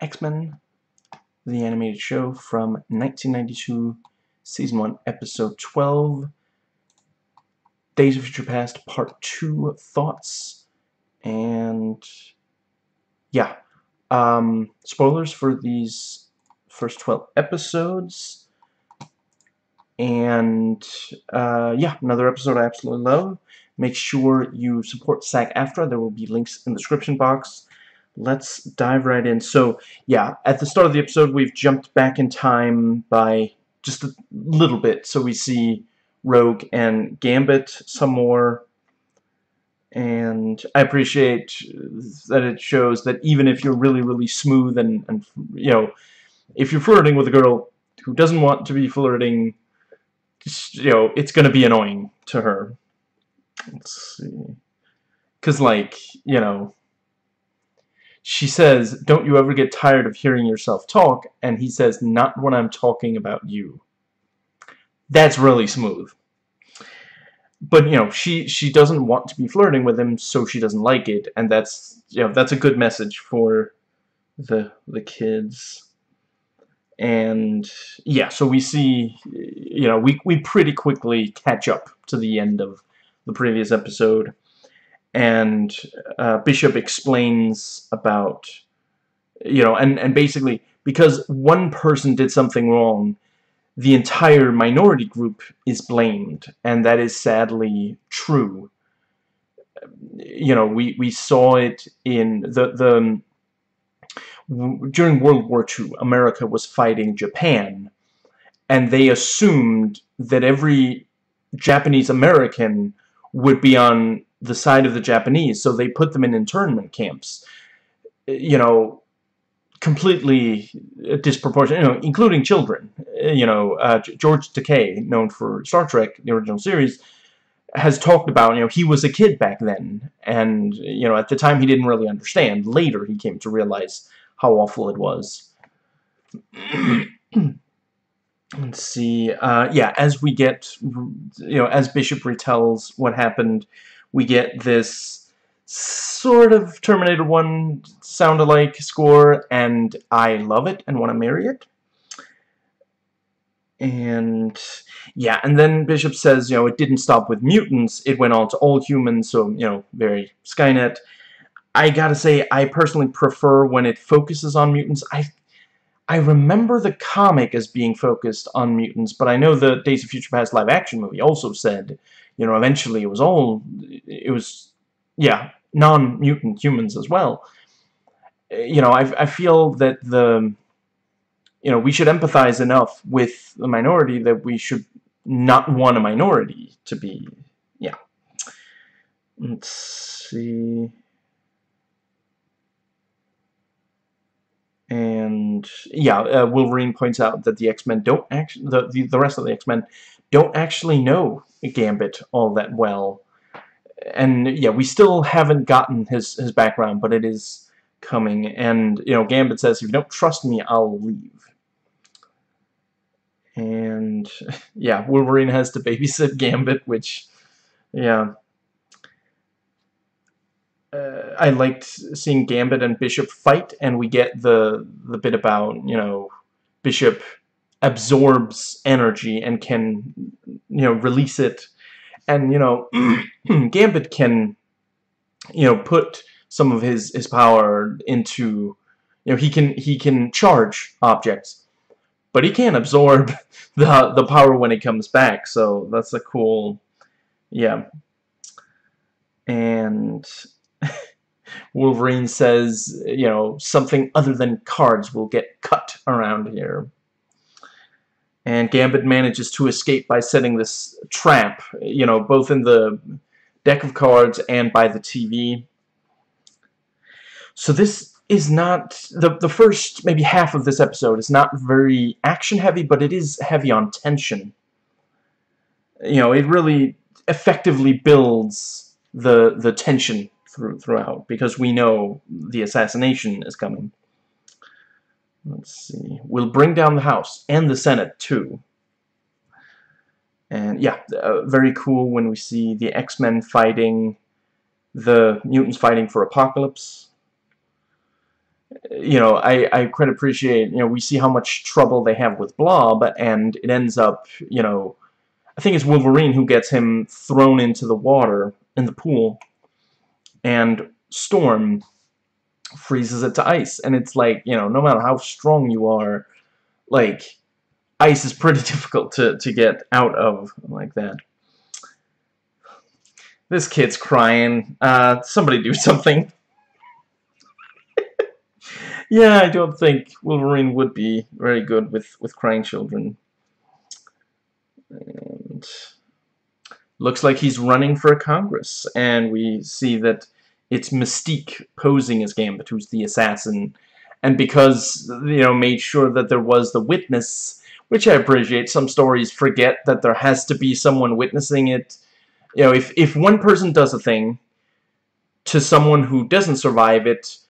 X-Men, the animated show from 1992, Season 1, Episode 12, Days of Future Past, Part 2, Thoughts, and yeah, um, spoilers for these first 12 episodes, and uh, yeah, another episode I absolutely love. Make sure you support SAG-AFTRA. There will be links in the description box. Let's dive right in. So, yeah, at the start of the episode, we've jumped back in time by just a little bit. So we see Rogue and Gambit some more. And I appreciate that it shows that even if you're really, really smooth and, and you know, if you're flirting with a girl who doesn't want to be flirting, you know, it's going to be annoying to her. Let's see. Because, like, you know, she says, don't you ever get tired of hearing yourself talk? And he says, not when I'm talking about you. That's really smooth. But, you know, she, she doesn't want to be flirting with him, so she doesn't like it. And that's, you know, that's a good message for the, the kids. And, yeah, so we see, you know, we, we pretty quickly catch up to the end of the previous episode, and uh, Bishop explains about, you know, and, and basically, because one person did something wrong, the entire minority group is blamed, and that is sadly true. You know, we, we saw it in the, the during World War II, America was fighting Japan, and they assumed that every Japanese American would be on the side of the Japanese, so they put them in internment camps. You know, completely disproportionate, you know, including children. You know, uh, George Takei, known for Star Trek, the original series, has talked about, you know, he was a kid back then, and, you know, at the time he didn't really understand. Later he came to realize how awful it was. Let's see. Uh, yeah, as we get, you know, as Bishop retells what happened, we get this sort of Terminator 1 sound-alike score, and I love it and want to marry it. And, yeah, and then Bishop says, you know, it didn't stop with mutants, it went on to all humans, so, you know, very Skynet. I gotta say, I personally prefer when it focuses on mutants. I I remember the comic as being focused on mutants, but I know the Days of Future Past live action movie also said, you know, eventually it was all, it was, yeah, non-mutant humans as well. You know, I, I feel that the, you know, we should empathize enough with the minority that we should not want a minority to be, yeah. Let's see... yeah, uh, Wolverine points out that the X-Men don't actually, the, the, the rest of the X-Men don't actually know Gambit all that well. And yeah, we still haven't gotten his, his background, but it is coming. And, you know, Gambit says, if you don't trust me, I'll leave. And, yeah, Wolverine has to babysit Gambit, which, yeah, I liked seeing Gambit and Bishop fight, and we get the the bit about you know Bishop absorbs energy and can you know release it, and you know Gambit can you know put some of his his power into you know he can he can charge objects, but he can't absorb the the power when it comes back. So that's a cool yeah. And Wolverine says, you know, something other than cards will get cut around here. And Gambit manages to escape by setting this trap, you know, both in the deck of cards and by the TV. So this is not, the, the first maybe half of this episode is not very action-heavy, but it is heavy on tension. You know, it really effectively builds the, the tension through, throughout because we know the assassination is coming. Let's see. We'll bring down the House and the Senate too. And yeah, uh, very cool when we see the X-Men fighting the mutants fighting for Apocalypse. you know, I, I quite appreciate, you know, we see how much trouble they have with Blob, and it ends up, you know, I think it's Wolverine who gets him thrown into the water, in the pool, and Storm freezes it to ice, and it's like, you know, no matter how strong you are, like, ice is pretty difficult to, to get out of like that. This kid's crying. Uh, somebody do something. yeah, I don't think Wolverine would be very good with, with crying children. And looks like he's running for Congress, and we see that it's Mystique posing as Gambit, who's the assassin, and because, you know, made sure that there was the witness, which I appreciate, some stories forget that there has to be someone witnessing it. You know, if, if one person does a thing to someone who doesn't survive it,